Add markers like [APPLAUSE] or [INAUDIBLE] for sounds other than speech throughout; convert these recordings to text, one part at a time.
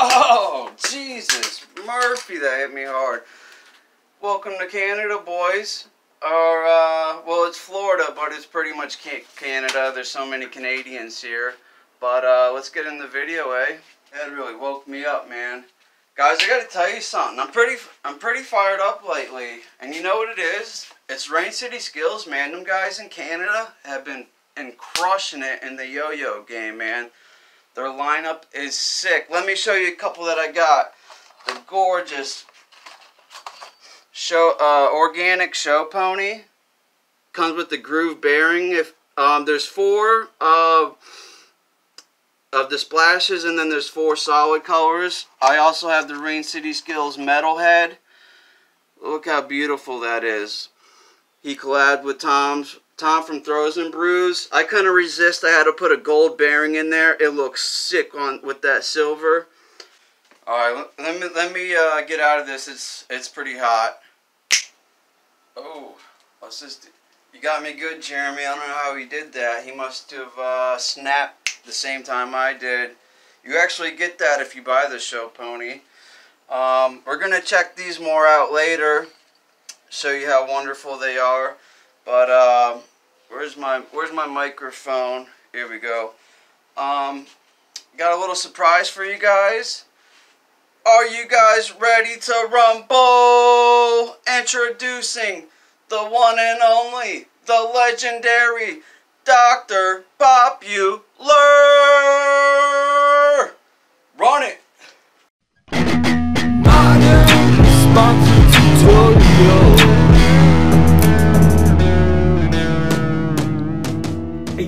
Oh, Jesus. Murphy, that hit me hard. Welcome to Canada, boys. Or, uh, well, it's Florida, but it's pretty much Canada. There's so many Canadians here. But, uh, let's get in the video, eh? That really woke me up, man. Guys, I gotta tell you something. I'm pretty, I'm pretty fired up lately. And you know what it is? It's Rain City Skills, man. Them guys in Canada have been and crushing it in the yo-yo game, man. Their lineup is sick. Let me show you a couple that I got. The gorgeous show uh, organic show pony comes with the groove bearing. If um, there's four of of the splashes, and then there's four solid colors. I also have the Rain City Skills Metalhead. Look how beautiful that is. He collabed with Tom's Tom from Throws and Brews. I couldn't resist. I had to put a gold bearing in there. It looks sick on with that silver. All right, let me let me uh, get out of this. It's it's pretty hot. Oh, what's this? You got me good, Jeremy. I don't know how he did that. He must have uh, snapped the same time I did. You actually get that if you buy the show pony. Um, we're gonna check these more out later. Show you how wonderful they are. But um, where's my where's my microphone? Here we go. Um, got a little surprise for you guys. Are you guys ready to rumble? Introducing the one and only, the legendary Dr. Popular. Run it.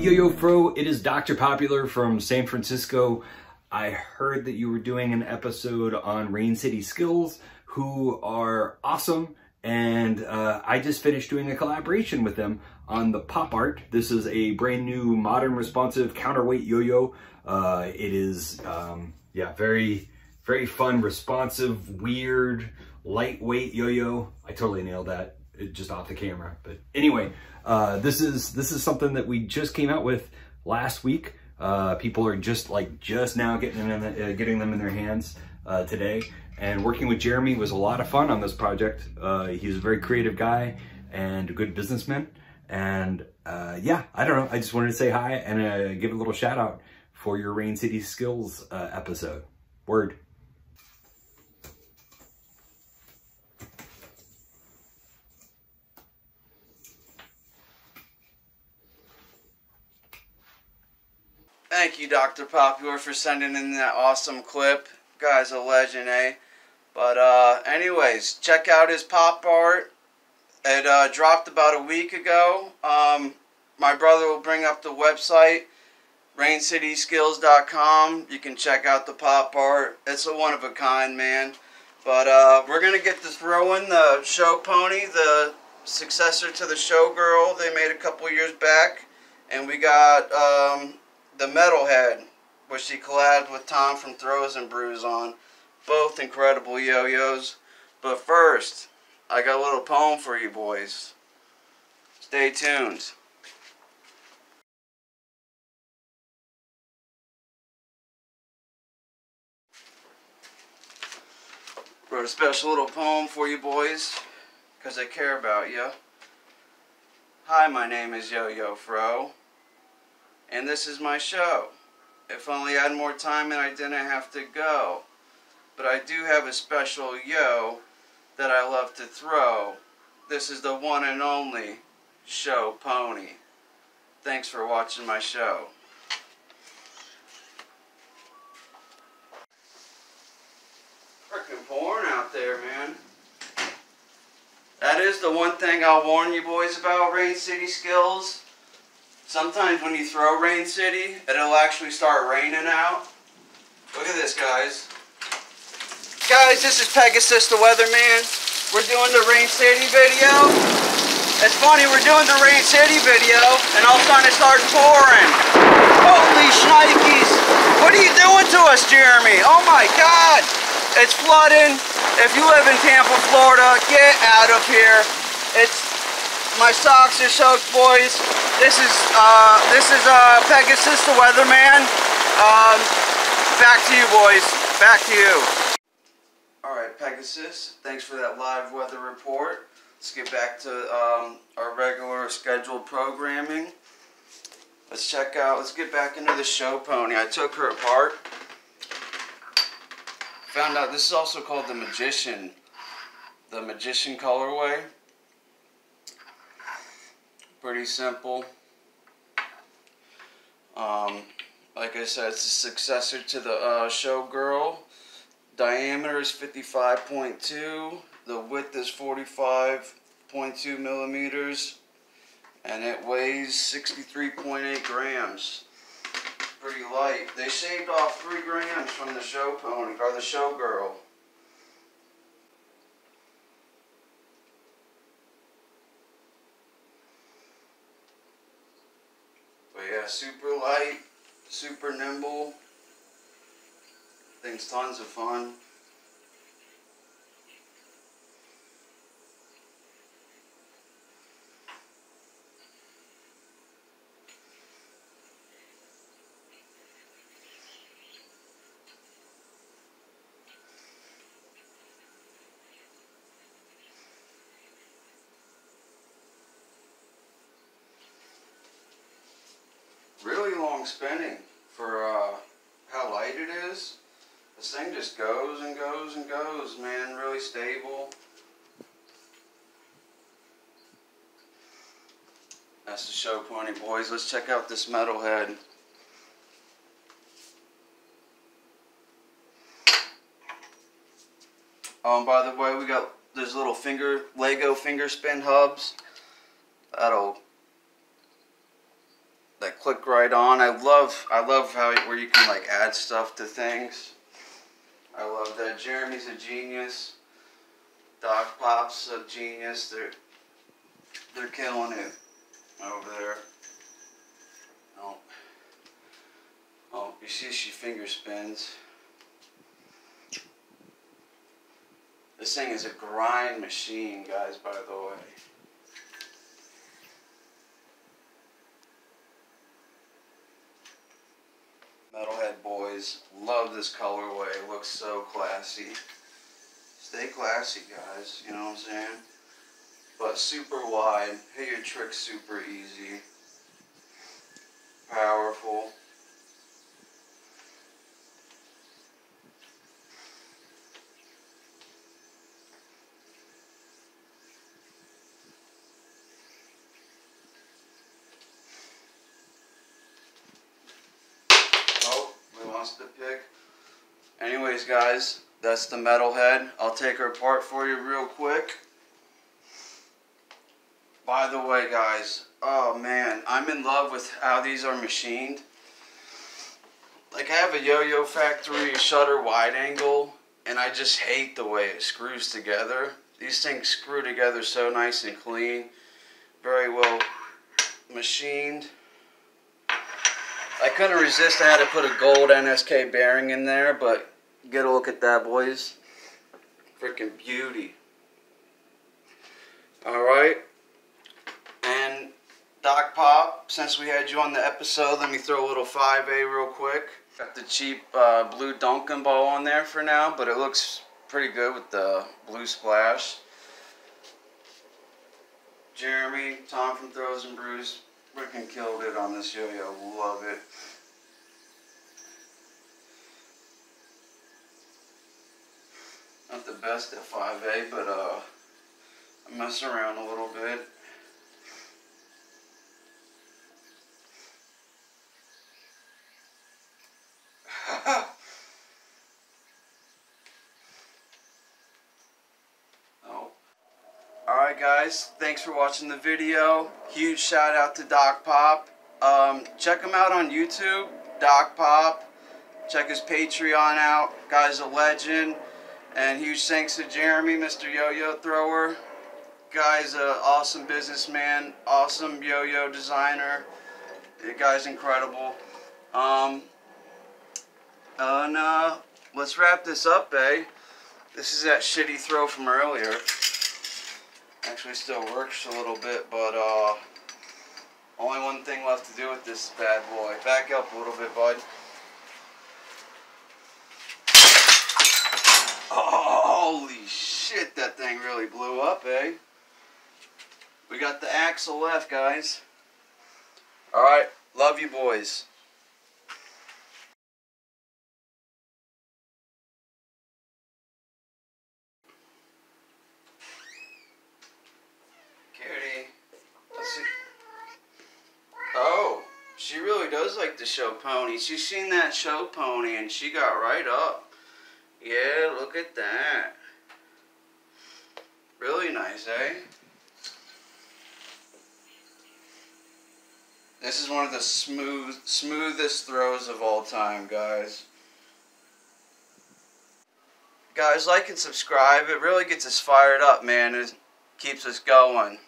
Yo-Yo Fro, it is Dr. Popular from San Francisco. I heard that you were doing an episode on Rain City Skills, who are awesome, and uh, I just finished doing a collaboration with them on the Pop Art. This is a brand new, modern, responsive counterweight yo-yo. Uh, it is, um, yeah, very, very fun, responsive, weird, lightweight yo-yo. I totally nailed that just off the camera. But anyway, uh, this is this is something that we just came out with last week. Uh, people are just like just now getting them in the, uh, getting them in their hands uh, today. And working with Jeremy was a lot of fun on this project. Uh, he's a very creative guy and a good businessman. And uh, yeah, I don't know. I just wanted to say hi and give a little shout out for your Rain City Skills episode. Word. Thank you, Dr. Popular, for sending in that awesome clip. Guy's a legend, eh? But, uh, anyways, check out his pop art. It uh, dropped about a week ago. Um, my brother will bring up the website, raincityskills.com. You can check out the pop art. It's a one of a kind, man. But uh, we're going to get to throwing the show pony, the successor to the showgirl they made a couple years back. And we got um, the Metalhead, which he collabed with Tom from Throws and Brews on. Both incredible yo-yos. But first, I got a little poem for you boys. Stay tuned. Wrote a special little poem for you boys, because I care about you. Hi, my name is Yo-Yo Fro and this is my show. If only I had more time and I didn't have to go. But I do have a special yo that I love to throw. This is the one and only Show Pony. Thanks for watching my show. Freaking porn out there, man. That is the one thing I'll warn you boys about Rain City Skills. Sometimes when you throw Rain City, it'll actually start raining out. Look at this, guys. Guys, this is Pegasus the Weatherman. We're doing the Rain City video. It's funny, we're doing the Rain City video, and all of a sudden it starts pouring. Holy shnikes! What are you doing to us, Jeremy? Oh my God! It's flooding. If you live in Tampa, Florida, get out of here. It's my socks are soaked, boys. This is uh, this is uh, Pegasus the Weatherman. Um, back to you, boys. Back to you. All right, Pegasus. Thanks for that live weather report. Let's get back to um, our regular scheduled programming. Let's check out. Let's get back into the show pony. I took her apart. Found out this is also called the Magician. The Magician colorway. Pretty simple. Um, like I said, it's a successor to the uh, Showgirl. Diameter is 55.2. The width is 45.2 millimeters. And it weighs 63.8 grams. Pretty light. They shaved off 3 grams from the show pony, or the Showgirl. But yeah, super light, super nimble. Thing's tons of fun. really long spinning for uh, how light it is. This thing just goes and goes and goes, man. Really stable. That's the show pony, boys. Let's check out this metalhead. Um, by the way, we got these little finger Lego finger spin hubs. That'll that click right on. I love I love how where you can like add stuff to things. I love that. Jeremy's a genius. Doc Pop's a genius. They're they're killing it over there. Oh, oh, you see she finger spins. This thing is a grind machine, guys. By the way. Metalhead boys, love this colorway. It looks so classy. Stay classy, guys. You know what I'm saying? But super wide. Hit your trick super easy. Powerful. Oh, the pick. Anyways, guys, that's the metal head. I'll take her apart for you real quick. By the way, guys, oh man, I'm in love with how these are machined. Like I have a Yo-Yo Factory shutter wide angle, and I just hate the way it screws together. These things screw together so nice and clean. Very well machined. I couldn't resist. I had to put a gold NSK bearing in there, but get a look at that, boys. Freaking beauty. Alright. And Doc Pop, since we had you on the episode, let me throw a little 5A real quick. Got the cheap uh, blue Duncan ball on there for now, but it looks pretty good with the blue splash. Jeremy, Tom from Throws and Brews, freaking killed it on this yo-yo. Love it. Not the best at 5A, but uh, I mess around a little bit. [LAUGHS] oh. Alright guys, thanks for watching the video. Huge shout out to Doc Pop. Um, check him out on YouTube, Doc Pop. Check his Patreon out. Guy's a legend. And huge thanks to Jeremy, Mr. Yo-Yo Thrower. Guy's an awesome businessman, awesome yo-yo designer. The guy's incredible. Um, and uh, let's wrap this up, eh? This is that shitty throw from earlier. Actually still works a little bit, but uh, only one thing left to do with this bad boy. Back up a little bit, bud. Oh, holy shit, that thing really blew up, eh? We got the axle left, guys. Alright, love you boys. Oh, she really does like the show pony. She's seen that show pony and she got right up. Yeah, look at that. Really nice, eh? This is one of the smooth, smoothest throws of all time, guys. Guys, like and subscribe. It really gets us fired up, man. It keeps us going.